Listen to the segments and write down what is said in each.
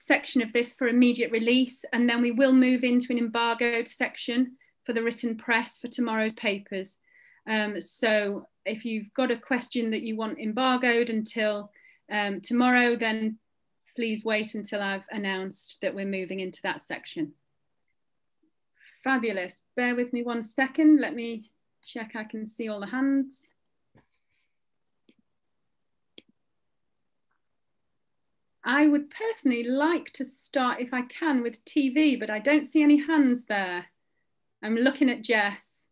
section of this for immediate release, and then we will move into an embargoed section for the written press for tomorrow's papers. Um, so if you've got a question that you want embargoed until um, tomorrow, then please wait until I've announced that we're moving into that section. Fabulous. Bear with me one second. Let me check I can see all the hands. I would personally like to start, if I can, with TV, but I don't see any hands there. I'm looking at Jess.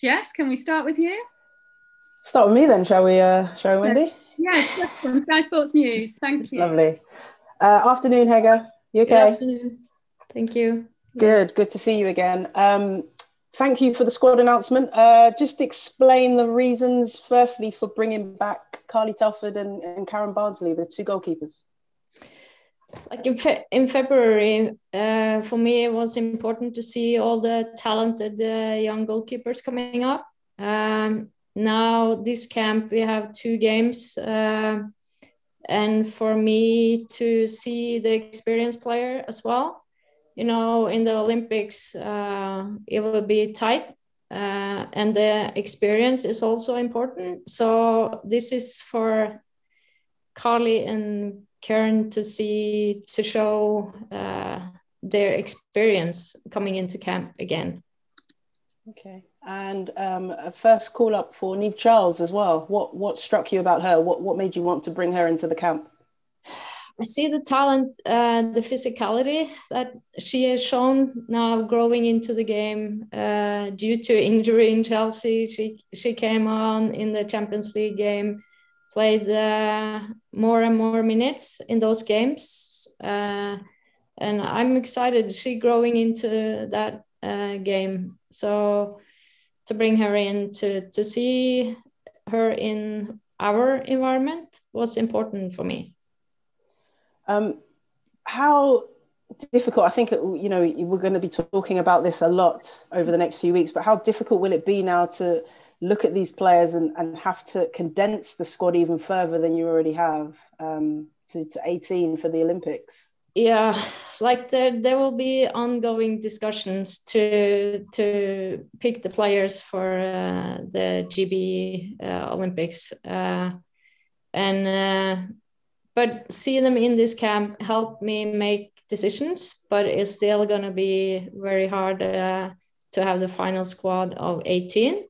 Jess, can we start with you? Start with me then, shall we, uh, shall we, Wendy? Yes, yes from Sky Sports News. Thank you. Lovely. Uh, afternoon, Hege. You okay? Good afternoon. Thank you. Good, good to see you again. Um, thank you for the squad announcement. Uh, just explain the reasons, firstly, for bringing back Carly Telford and, and Karen Bardsley, the two goalkeepers. Like in, fe- in February, uh, for me, it was important to see all the talented uh, young goalkeepers coming up. Um, now, this camp, we have two games. Uh, and for me to see the experienced player as well you know, in the Olympics, uh, it will be tight. Uh, and the experience is also important. So this is for Carly and Karen to see to show uh, their experience coming into camp again. Okay, and um, a first call up for Niamh Charles as well. What what struck you about her? What what made you want to bring her into the camp? I see the talent, uh, the physicality that she has shown now growing into the game uh, due to injury in Chelsea. She she came on in the Champions League game, played uh, more and more minutes in those games, uh, and I'm excited. She growing into that uh, game, so to bring her in to to see her in our environment was important for me. Um, how difficult? I think you know we're going to be talking about this a lot over the next few weeks. But how difficult will it be now to look at these players and, and have to condense the squad even further than you already have um, to, to 18 for the Olympics? yeah like there there will be ongoing discussions to to pick the players for uh, the gb uh, olympics uh, and uh, but see them in this camp help me make decisions but it's still going to be very hard uh, to have the final squad of 18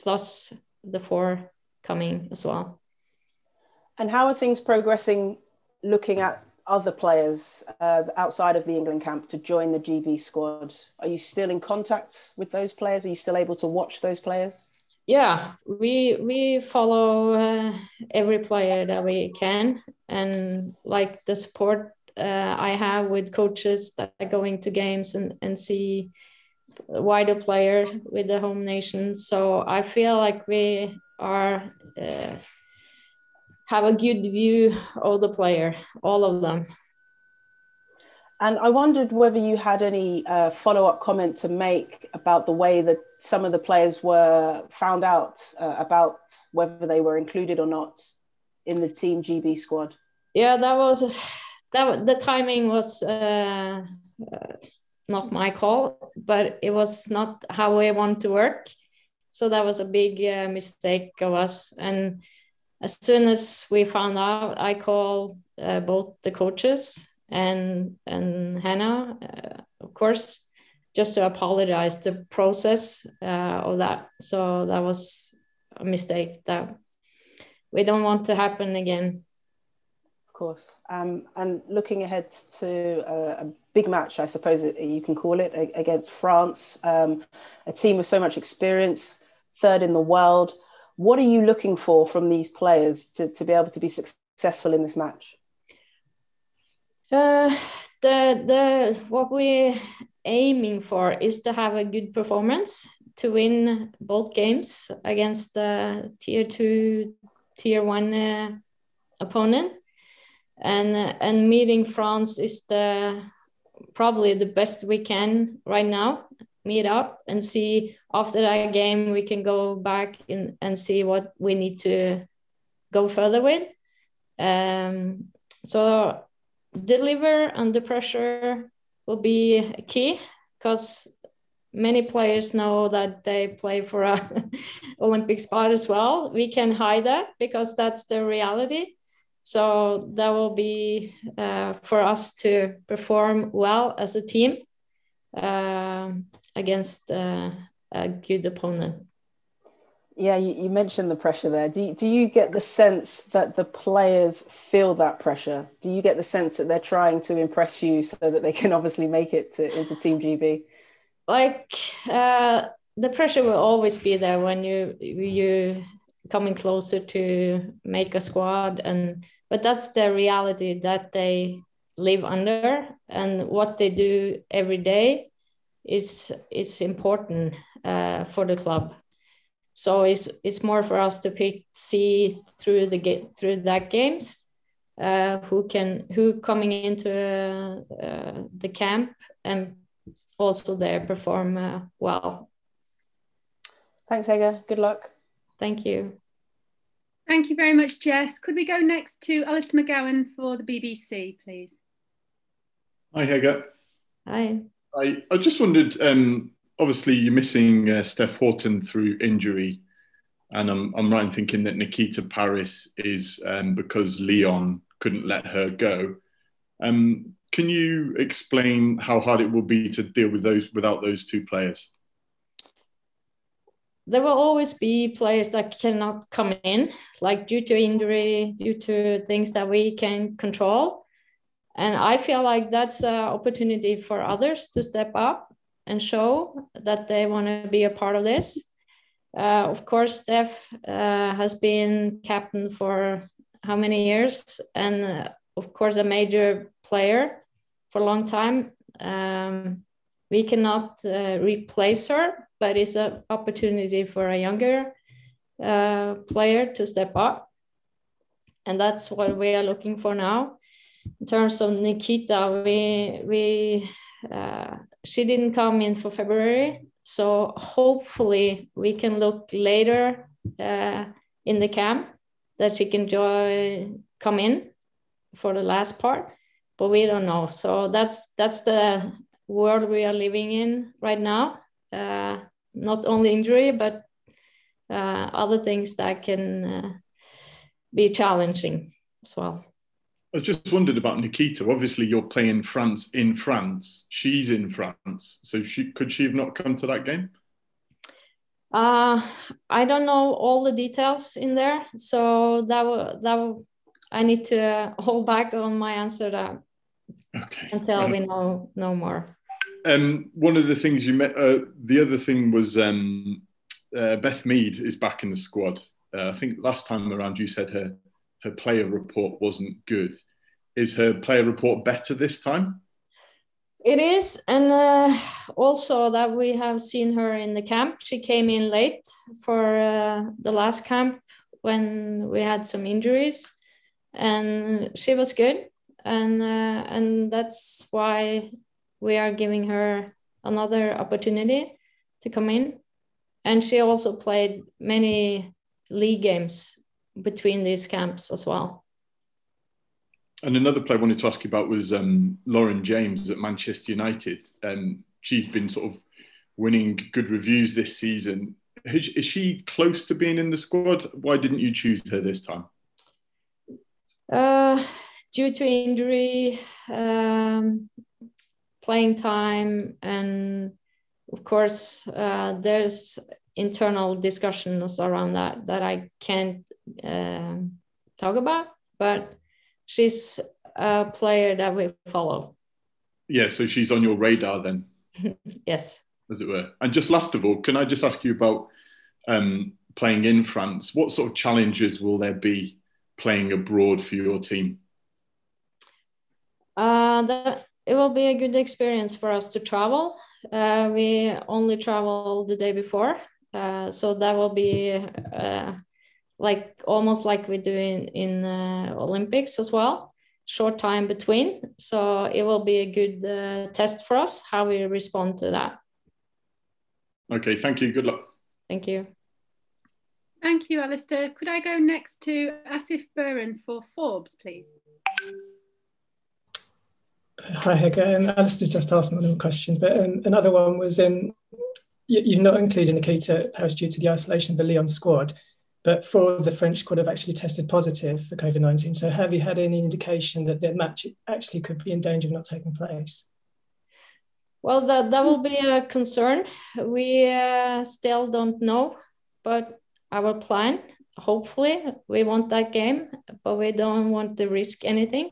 plus the four coming as well. And how are things progressing looking at other players uh, outside of the england camp to join the gb squad? Are you still in contact with those players? Are you still able to watch those players yeah we we follow uh, every player that we can. And like the support uh, i have with coaches that are going to games and, and see wider players with the home nation. So i feel like we are uh, have a good view of the player all of them and I wondered whether you had any uh, follow up comment to make about the way that some of the players were found out uh, about whether they were included or not in the Team GB squad. Yeah, that was that. The timing was uh, uh, not my call, but it was not how I want to work. So that was a big uh, mistake of us. And as soon as we found out, I called uh, both the coaches and and Hannah, uh, of course, just to apologize the process uh, of that. So that was a mistake that we don't want to happen again. Of course, um, and looking ahead to a, a big match, I suppose you can call it against France, um, a team with so much experience, third in the world. What are you looking for from these players to, to be able to be successful in this match? Uh, the the what we're aiming for is to have a good performance to win both games against the tier two, tier one uh, opponent, and and meeting France is the probably the best we can right now. Meet up and see after that game we can go back in and see what we need to go further with. Um, so deliver under pressure will be key because many players know that they play for a Olympic spot as well. We can hide that because that's the reality. So that will be uh, for us to perform well as a team uh, against uh, a good opponent. Yeah, you, you, mentioned the pressure there. Do you, do you get the sense that the players feel that pressure? Do you get the sense that they're trying to impress you so that they can obviously make it to, into Team GB? Like uh, the pressure will always be there when you you coming closer to make a squad, and but that's the reality that they live under, and what they do every day is is important uh, for the club so it's it's more for us to pick see through the get through that games uh, who can who coming into uh, the camp and also there perform uh, well. Thanks, Hege. Good luck. Thank you. Thank you very much, Jess. Could we go next to Alistair Magowan for the BBC, please? Hi, Hege. Hi. I, I just wondered, um, obviously you're missing uh, Steph Houghton through injury, and I'm I'm right in thinking that Nikita Parris is um, because Lyon couldn't let her go. Um, can you explain how hard it will be to deal with those without those two players? There will always be players that cannot come in, like due to injury, due to things that we can control. And I feel like that's an opportunity for others to step up and show that they want to be a part of this. Uh, of course, Steph uh, has been captain for how many years, and uh, of course, a major player for a long time. Um, we cannot uh, replace her, but it's an opportunity for a younger uh, player to step up. And that's what we are looking for now. In terms of Nikita, we, we uh, she didn't come in for February. So hopefully we can look later uh, in the camp that she can join, come in for the last part, but we don't know. So that's that's the world we are living in right now. Uh, not only injury, but uh, other things that can uh, be challenging as well. I just wondered about Nikita. Obviously, you're playing France in France. She's in France, so she could she have not come to that game? Uh, I don't know all the details in there, so that will, that will, I need to hold back on my answer that okay. until we know no more. Um, one of the things you met, uh, the other thing was um, uh, Beth Mead is back in the squad. Uh, I think last time around you said her her player report wasn't good. Is her player report better this time? It is, and uh, also that we have seen her in the camp. She came in late for uh, the last camp when we had some injuries, and she was good, and uh, and that's why we are giving her another opportunity to come in. And she also played many league games between these camps as well. And another player I wanted to ask you about was um, Lauren James at Manchester United. Um, she's been sort of winning good reviews this season. Is, is she close to being in the squad? Why didn't you choose her this time? Uh, due to injury, um, playing time, and of course, uh, there's internal discussions around that that I can't uh, talk about, but she's a player that we follow. Yeah, so she's on your radar then. yes. As it were. And just last of all, can I just ask you about um, playing in France? What sort of challenges will there be playing abroad for your team? Uh, that it will be a good experience for us to travel. Uh, we only travel the day before, uh, so that will be uh, like almost like we do in, in uh, Olympics as well. Short time between, so it will be a good uh, test for us how we respond to that. Okay, thank you. Good luck. Thank you. Thank you, Alistair. Could I go next to Asif Burhan for Forbes, please? Hi, Hege. And Alistair's just asked me one of the questions, but um, another one was um, you, you've not included Nikita Parris due to the isolation of the Lyon squad, but four of the French squad have actually tested positive for COVID 19. So have you had any indication that the match actually could be in danger of not taking place? Well, that, that will be a concern. We uh, still don't know, but our plan, hopefully, we want that game, but we don't want to risk anything.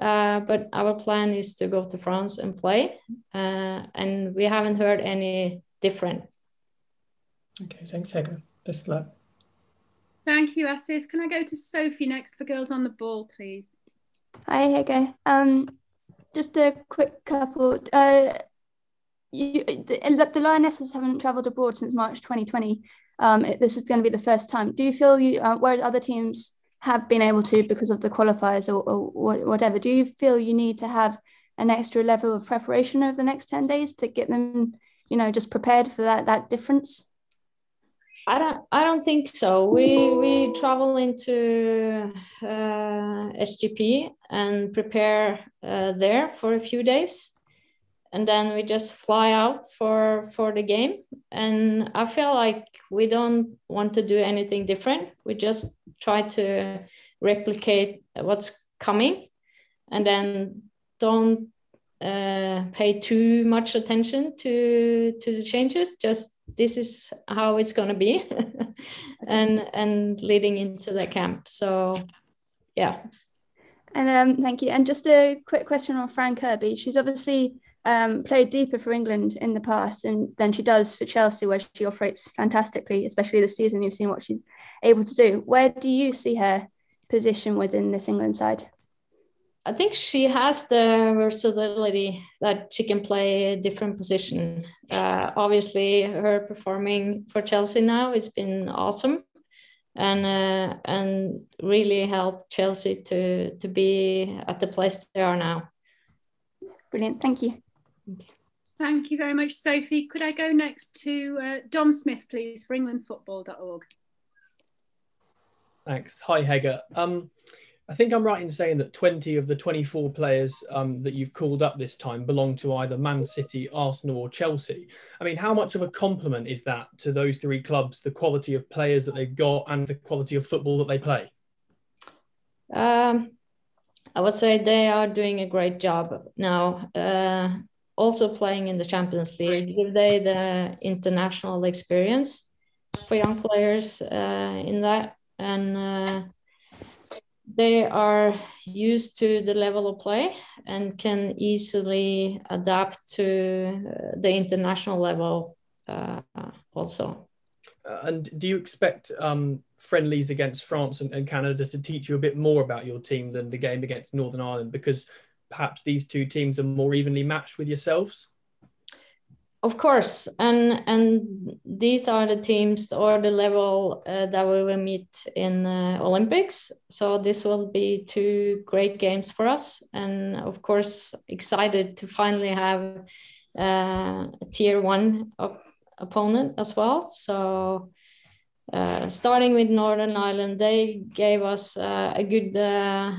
Uh, but our plan is to go to France and play, uh, and we haven't heard any different. Okay, thanks, Hege. Best of luck. Thank you, Asif. Can I go to Sophie next for Girls on the Ball, please? Hi, Hege. Um, just a quick couple. Uh, you, the, the Lionesses haven't travelled abroad since March 2020. Um, this is going to be the first time. Do you feel you, uh, whereas other teams have been able to because of the qualifiers or, or whatever, do you feel you need to have an extra level of preparation over the next 10 days to get them, you know, just prepared for that that difference? I don't. I don't think so. We we travel into uh, SGP and prepare uh, there for a few days, and then we just fly out for for the game. And I feel like we don't want to do anything different. We just try to replicate what's coming, and then don't uh, pay too much attention to to the changes. Just this is how it's going to be, and and leading into the camp. So, yeah. And um, thank you. And just a quick question on Fran Kirby. She's obviously um, played deeper for England in the past, and than she does for Chelsea, where she operates fantastically, especially this season. You've seen what she's able to do. Where do you see her position within this England side? I think she has the versatility that she can play a different position. Uh, obviously, her performing for Chelsea now has been awesome, and uh, and really helped Chelsea to to be at the place they are now. Brilliant, thank you. Thank you very much, Sophie. Could I go next to uh, Dom Smith, please, for EnglandFootball.org? Thanks. Hi, Hege. Um, I think I'm right in saying that 20 of the 24 players um, that you've called up this time belong to either Man City, Arsenal, or Chelsea. I mean, how much of a compliment is that to those three clubs, the quality of players that they've got and the quality of football that they play? Um, I would say they are doing a great job now. Uh, also playing in the Champions League, give they the international experience for young players uh, in that and. Uh, they are used to the level of play and can easily adapt to uh, the international level uh, also. Uh, and do you expect um, friendlies against France and, and, Canada to teach you a bit more about your team than the game against Northern Ireland? Because perhaps these two teams are more evenly matched with yourselves? Of course, and and these are the teams or the level uh, that we will meet in uh, Olympics. So this will be two great games for us, and of course, excited to finally have uh, a tier one op- opponent as well. So. Uh, starting with Northern Ireland, they gave us uh, a good uh,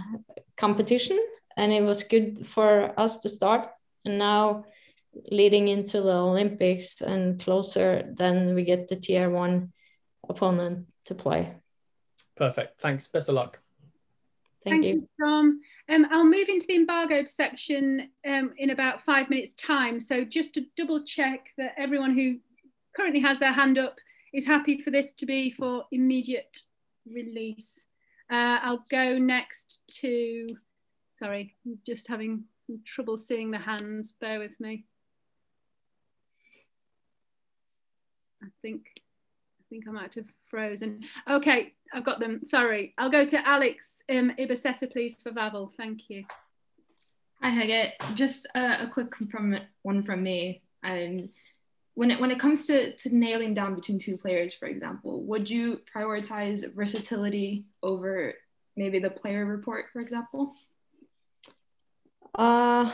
competition, and it was good for us to start. And now leading into the Olympics and closer, then we get the tier one opponent to play. Perfect. Thanks. Best of luck. Thank, Thank you. you, Tom. Um, I'll move into the embargoed section um, in about five minutes' time. So just to double check that everyone who currently has their hand up is happy for this to be for immediate release. Uh, I'll go next to, sorry, I'm just having some trouble seeing the hands. Bear with me. I think I think I might have frozen. Okay, I've got them. Sorry. I'll go to Alex um, Ibaseta, please, for Vavel. Thank you. Hi, Hege. Just a, a quick from one from me. Um, when it when it comes to, to nailing down between two players, for example, would you prioritize versatility over maybe the player report, for example? Uh,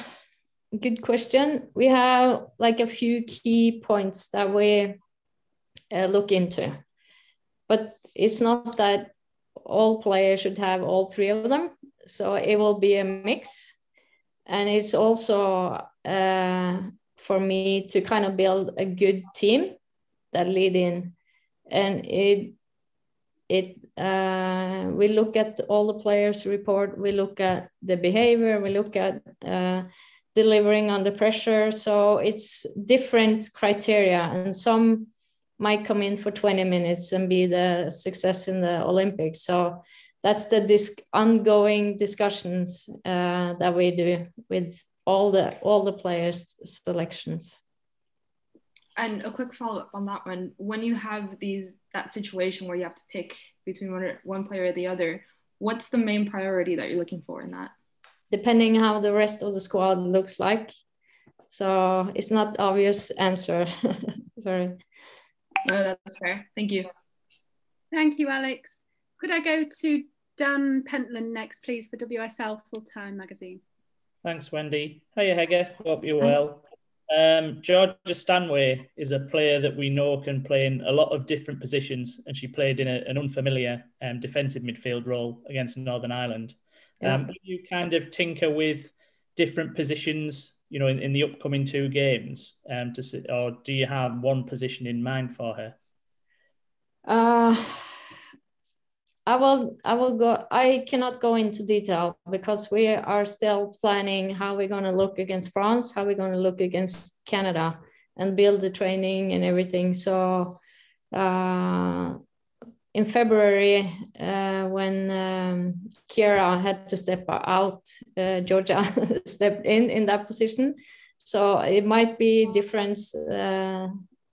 good question. We have like a few key points that we uh, look into. But it's not that all players should have all three of them. So it will be a mix. and it's also uh, for me to kind of build a good team that lead in and it it uh, we look at all the players report we look at the behavior we look at uh, delivering under pressure so it's different criteria and some might come in for 20 minutes and be the success in the olympics so that's the dis- ongoing discussions uh, that we do with all the all the players selections and a quick follow up on that one: when you have these that situation where you have to pick between one, or, one player or the other, what's the main priority that you're looking for in that? Depending how the rest of the squad looks like, so it's not obvious answer. Sorry. No, that's fair. Thank you. Thank you, Alex. Could I go to Dan Pentland next, please, for WSL Full Time Magazine? Thanks, Wendy. Hiya, Hege. Hope you're well. Um, Georgia Stanway is a player that we know can play in a lot of different positions, and she played in a, an unfamiliar um, defensive midfield role against Northern Ireland. Yeah. Um, you kind of tinker with different positions, you know, in, in the upcoming two games, um, to or do you have one position in mind for her? Uh, I will I will go I cannot go into detail because we are still planning how we're going to look against France, how we're going to look against Canada and build the training and everything. So uh, in February, uh, when um, Keira had to step out, uh, Georgia stepped in in that position. So it might be different uh,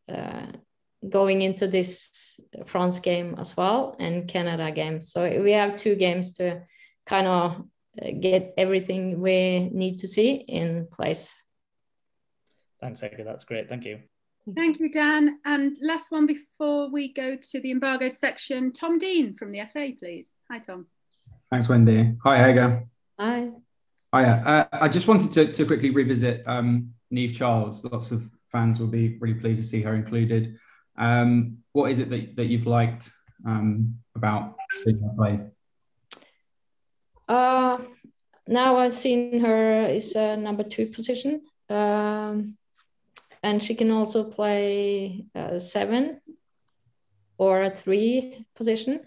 uh, going into this France game as well and Canada game. So we have two games to kind of uh, get everything we need to see in place. Thanks, Edgar. That's great. Thank you. Thank you, Dan. And last one before we go to the embargo section, Tom Dean from the FA, please. Hi, Tom. Thanks, Wendy. Hi, Hege. Hi. Hi. Uh, I just wanted to, to quickly revisit um, Niamh Charles. Lots of fans will be really pleased to see her included. Um, what is it that, that you've liked um, about seeing her play? Uh, now I've seen her is a number two position, um, and she can also play a seven or a three position.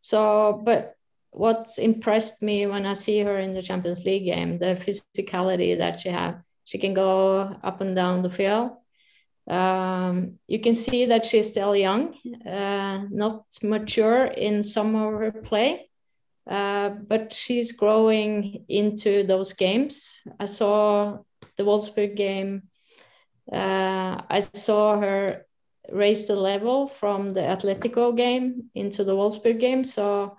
So, but what's impressed me when I see her in the Champions League game, the physicality that she has. She can go up and down the field um, you can see that she's still young, uh, not mature in some of her play, uh, but she's growing into those games. I saw the Wolfsburg game. Uh, I saw her raise the level from the Atletico game into the Wolfsburg game. So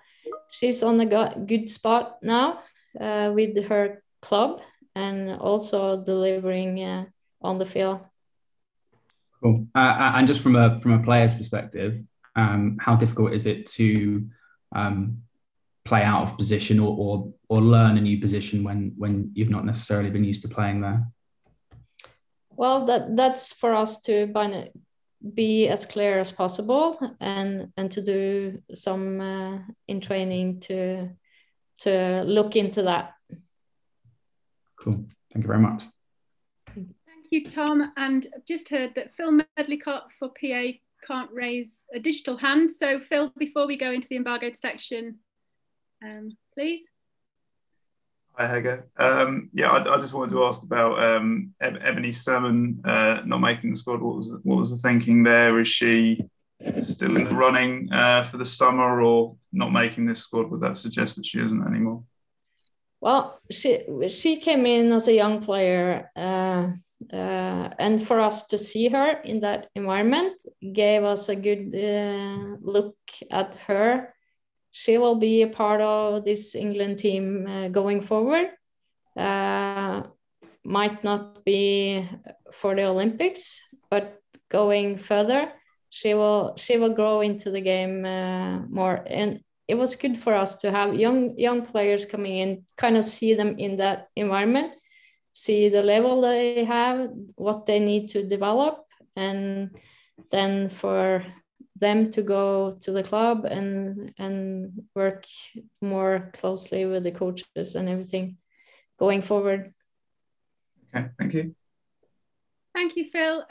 she's on a good spot now uh, with her club and also delivering uh, on the field. Cool. Uh, uh, and just from a from a player's perspective, um, how difficult is it to um, play out of position or, or or learn a new position when when you've not necessarily been used to playing there? Well, that that's for us to be as clear as possible and and to do some uh, in training to to look into that. Cool. Thank you very much Thank you, Tom. And I've just heard that Phil Medlicott for PA can't raise a digital hand. So, Phil, before we go into the embargoed section, um, please. Hi, Hege. Um, yeah, I, I, just wanted to ask about um, Ebony Salmon uh, not making the squad. What was what was the thinking there? Is she still in the running uh, for the summer, or not making this squad? Would that suggest that she isn't anymore? Well, she she came in as a young player. Uh, uh, and for us to see her in that environment gave us a good uh, look at her. She will be a part of this England team uh, going forward. Uh, might not be for the Olympics, but going further, she will she will grow into the game uh, more. And it was good for us to have young young players coming in, kind of see them in that environment see the level they have, what they need to develop, and then for them to go to the club and and work more closely with the coaches and everything going forward. Okay, thank you. Thank you, Phil.